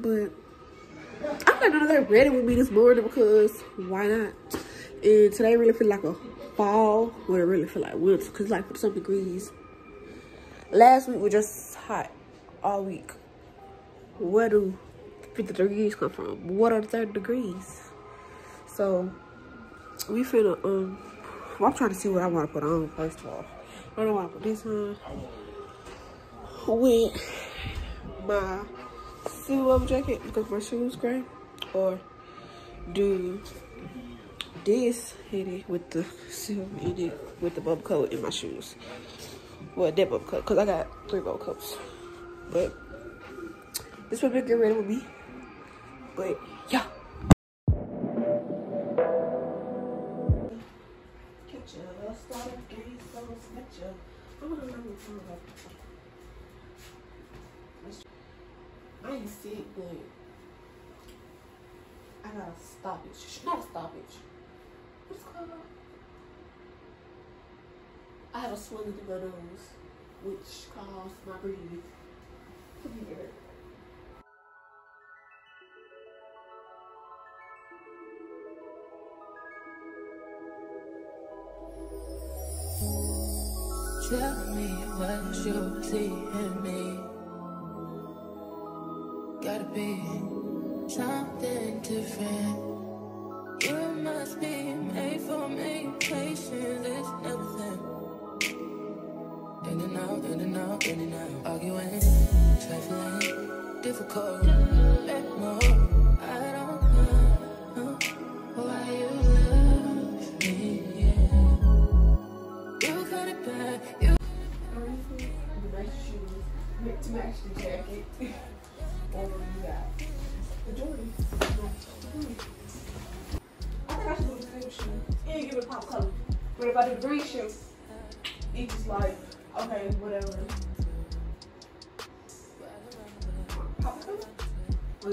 But I'm like, none of ready with me this morning because why not? And today really feel like a fall, but it really feel like winter because like for some degrees. Last week was just hot all week. Where do 50 degrees come from? What are 30 degrees? So we finna um well, I'm trying to see what I want to put on first of all. I don't want to put this on with my silver jacket because my shoes gray or do this it with the silver in it with the bubble coat in my shoes. Well, that bubble coat because I got three bubble coats. But this would be ready with me. But yeah. I ain't sick, but I got a stoppage. Not a stoppage. What's it called? I have a swelling through my nose, which caused my breathing to be weird. Tell me what you see in me. Be something different. You must be made for me. Patience is nothing. In and out, in and out, in and out. Arguing, trifling, difficult. Let more. I don't know why you love me. Yeah. You got it bad. You The nice shoes, to match the jacket. The green shoe, it's just like, okay, whatever. Pop color? Or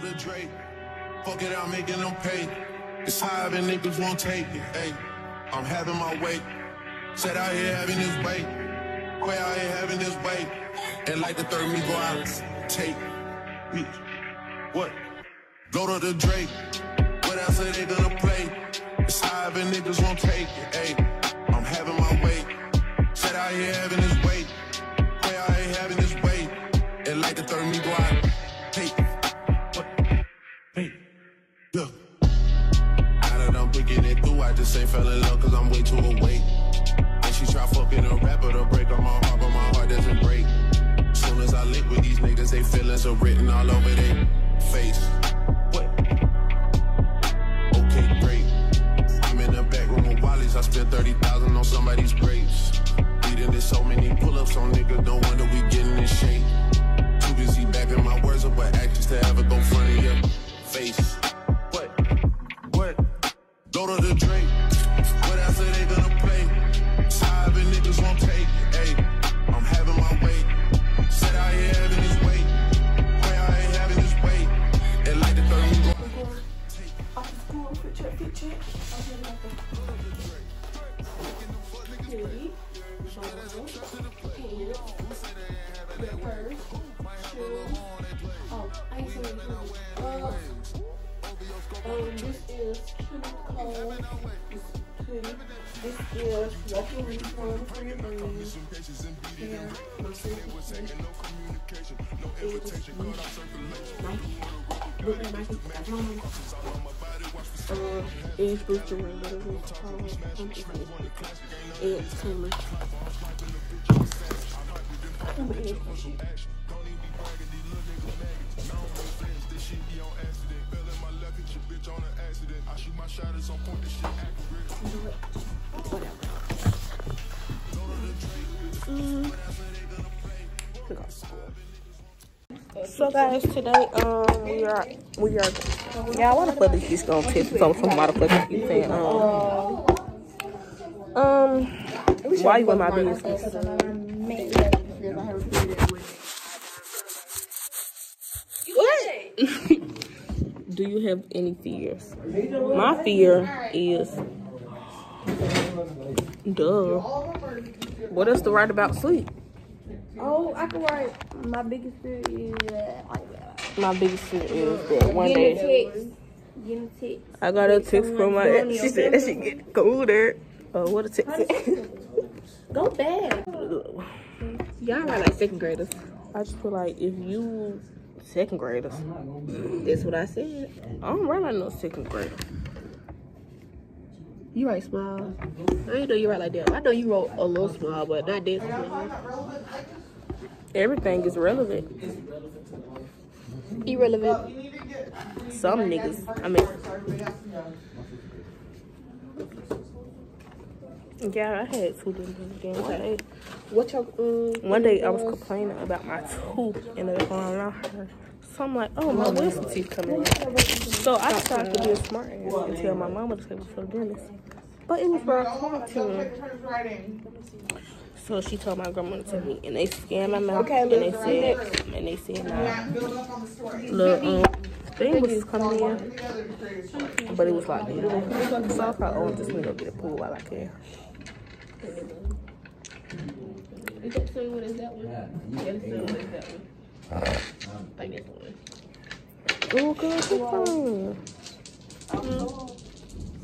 to the Drake. Fuck it, I'm making them pay. It's high and niggas won't take it. Hey, I'm having my way. Said out here having this bait. Quay out here having this bait. And like the third me go out. Take. Bitch. What? Go to the Drake. What else are they gonna play? It's high and niggas won't take it. Hey, Way too awake. And she try fucking a rapper to break on my heart, but my heart doesn't break. Soon as I link with these niggas, they feelings are written all over their face. What? Okay, great. I'm in the back room with Wally's. I spent 30,000 on somebody's grapes. Done did so many pull-ups on niggas, no wonder we getting in shape. Too busy backing my words up with actions to ever go front of your face. Kitty, shoulders, pants, slippers, shoes. Oh, I shoes. Uh, um, this is Kitty Cole. This is walking uniform for your. Here, my favorite. At my. Uh, Edge Booster whatever it's called. I'm an Ed Booster. Whatever. Mm. Look at school. So guys, today um we are we are yeah why the fuck is this gonna tip some some motherfucker keep saying um um why you in my business? What? Do you have any fears? My fear is duh. What is the right about sleep? Oh, I can write. My biggest fear is like My biggest fear is that one getting a day text. Getting a text. I got a text from my ex. She said that she get colder. Oh, what a text. Go back. Y'all are like second graders. I just feel like if you second graders, That's what I said. I don't write like no second grader. You write small. I didn't know you write like that. I know you wrote a little small, but not that small. Everything is relevant. Irrelevant. Some niggas, I mean, yeah, I had two games. I ate. What your um? One day I was complaining about my tooth in the car, and I'm like, "Oh, my wisdom teeth coming in." So I tried to be a smart ass and tell my mama to take me to the dentist, but it was for a quarantine. So she told my grandma to take me, and they scanned my mouth, and they said, and they said, nah, the um, thing was coming in, but it was like little. So I was like, oh, just gonna go get a pool while I can. You can say what is that one? Yeah, say what is that one? Like this one. Oh, good, good fun.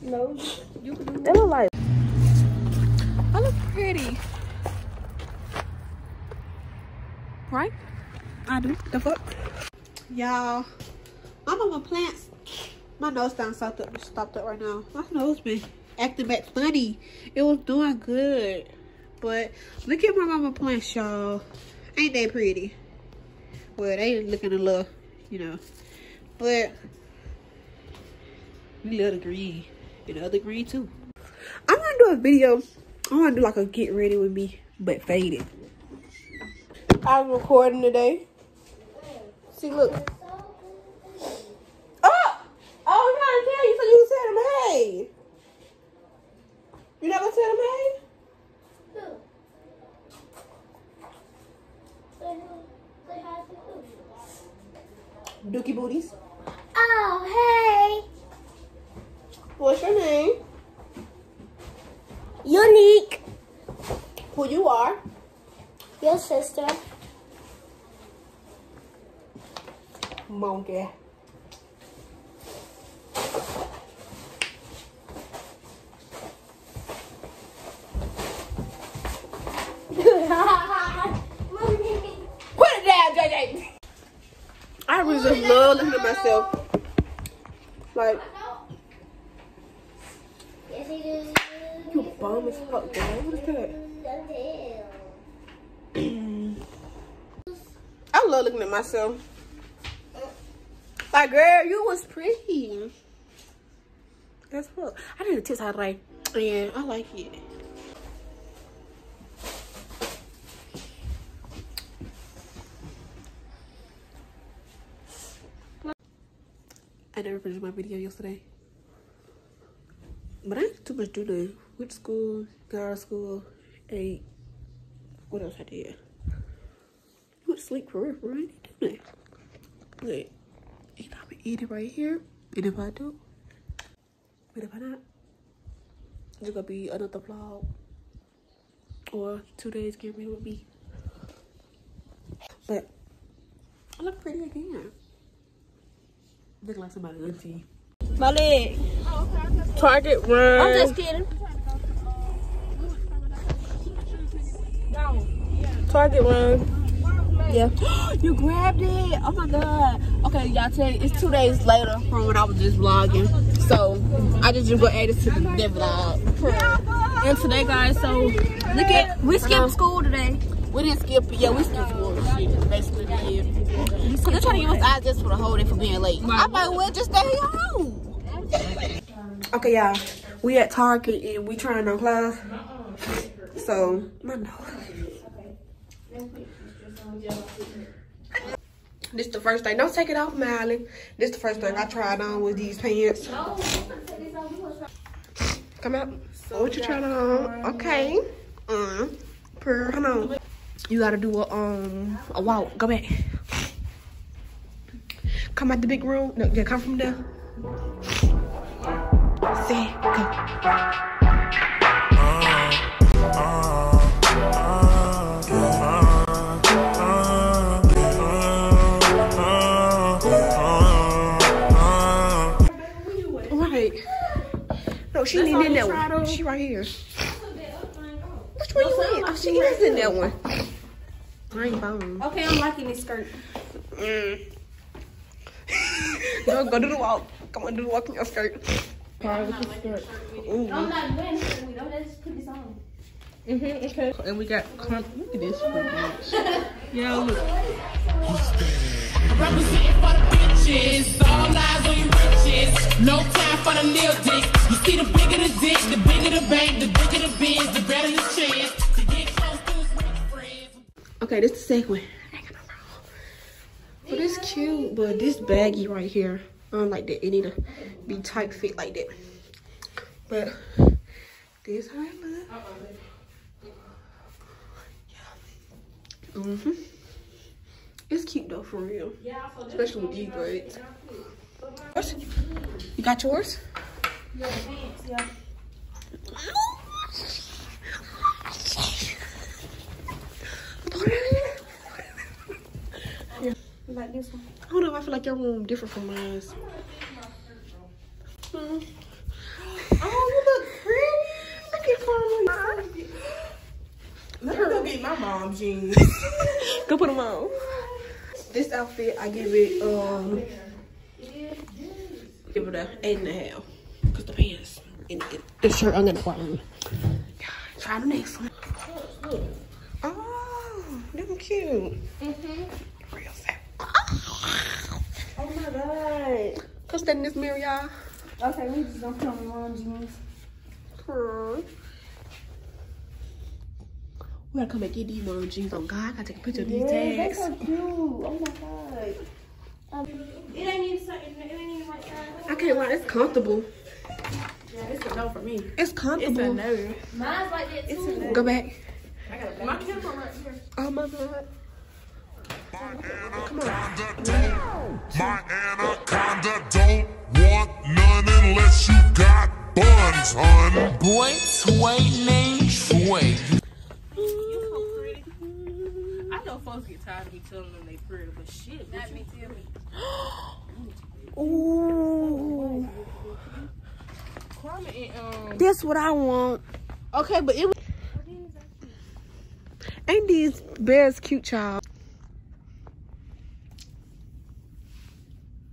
No, you can do They look like I look pretty. Right? I do. The fuck? Y'all, my mama plants. My nose down stopped up, stopped up right now. My nose been acting back funny. It was doing good. But look at my mama plants, y'all. Ain't they pretty? Well, they looking a little, you know. But we love the green. And the other green too. I'm gonna do a video. I'm gonna do like a get ready with me, but faded. I'm recording today. See, look. Oh! Oh, I'm trying to tell you, so you said him hey. You not gonna tell him hey? Dookie booties. Oh, hey. What's your name? Unique. Who you are? Your sister. Monkey. Put it down, JJ. I really just love looking at myself. Like, Yes, he do. you bum as fuck, girl. What is that? I love looking at myself. Like, girl, you was pretty. That's what I did a out today, and I like it. I never finished my video yesterday. But I ain't too much to do. Went to school, got out of school, ate. What else I did? Went to sleep for real, for real. I didn't do that. But, and I'm gonna eat it right here. And if I do, but if I not, it's gonna be another vlog. Or two days get me with me. But I look pretty again. Look like somebody auntie. My leg. Target run. I'm just kidding. Target run. Yeah. you grabbed it. Oh my god. Okay, y'all you, it's two days later from when I was just vlogging. So I just just go add it to the vlog. And today, guys, so look at we skipped school today. We didn't skip Yeah, we skipped school. Shit, basically. Cause they're trying to give us eyes just for the whole day for being late. I might well, just stay home. Okay, y'all. We at Target and we trying on clothes. So, my nose. This the first thing. Don't take it off, Miley. This the first thing I tried on with these pants. Come out. what you trying on? Okay. Um, per, hold on. You gotta do a um a walk. Go back. Come out the big room. No, yeah, come from there. Say, go. No, she ain't in that one. She right here. Which one you in? Oh, she is in that one. I ain't bone. Okay, I'm liking this skirt. Mm. go, go do the walk. Come on, do the walk in your skirt. Ooh. I'm not wearing it. We don't just put this on. Mm-hmm, okay. And we got, con- look at this pretty bitch. Yeah, look. Representing for the bitches, all eyes on you riches. No time for the little dicks. You see, the bigger the dick, the bigger the bank, the bigger the biz, the better the chance to get close to his friends. Okay, this is the second one. I ain't got no wrong. But it's cute, but this baggy right here, I don't like that. It need to be tight fit like that. But this how it look. Mm-hmm. It's cute though, for real. Especially with these braids. You got yours? Like this one. I don't know. I feel like your room different from mine. Hmm. Oh, you look pretty. I can find you. Let me go get my mom jeans. Go put them on. This outfit, I give it um, give it a eight and a half. Cause the pants and the, shirt under the bottom. Try the next one. Oh, them cute. Mhm. Real fat. Oh my god. Come stand in this mirror, y'all. Okay, we just gonna put on mom jeans. We gotta come and get these mom jeans on God. I gotta take a picture of these Yeah, they're tags. so cute. Oh my god. Um, it ain't even certain. It ain't even like that. I can't lie, it's comfortable. Yeah, it's a no for me. It's It's a comfortable. no. Mine's like that too. Go back. My camera right here. Oh my god. My anaconda don't want none unless you got buns, hun. Boy, sway name, sway. You so pretty. I know folks get tired of me telling them they pretty, but shit, let me tell me. Ooh. Um. That's what I want. Okay, but it was. Ain't these bears cute, child?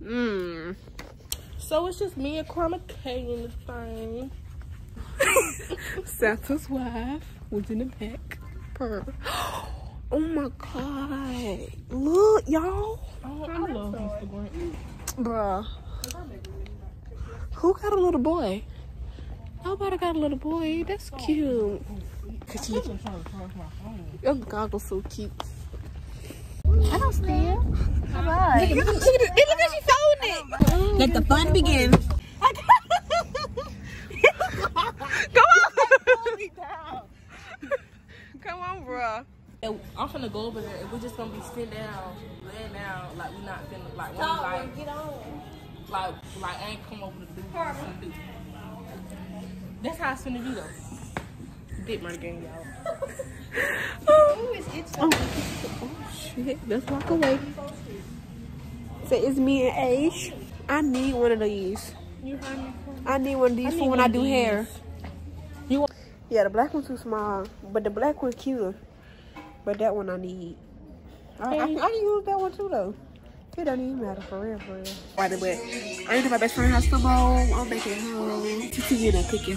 Mmm. So it's just me and Karma K in the thing. Santa's wife was in the back. Purr. Oh my god. Look, y'all. Oh, I love Instagram. Bruh. Who got a little boy? Nobody got a little boy. That's cute. Cause you, your goggles so cute. I don't steal. Come on. Look at, look at, look at she folding it. Let the fun begin. Come on. Come on, bruh. And I'm finna go over there and we're just gonna be sitting down, laying down, like we're not finna, like, we like, Get on. like, like, I ain't come over to do what I'm finna do. That's how it's finna be though. Dip murder game, y'all. Oh, shit. Let's walk away. Say it's me and Age. I need one of these. You me? I need one of these for when I do these. hair. You Yeah, the black one's too small, but the black one's cuter. But that one I need. I, I, I can use that one too though. It don't even matter for real, for real. By the way, I ain't at my best friend's house tomorrow. I'm making home. TT and a cookie.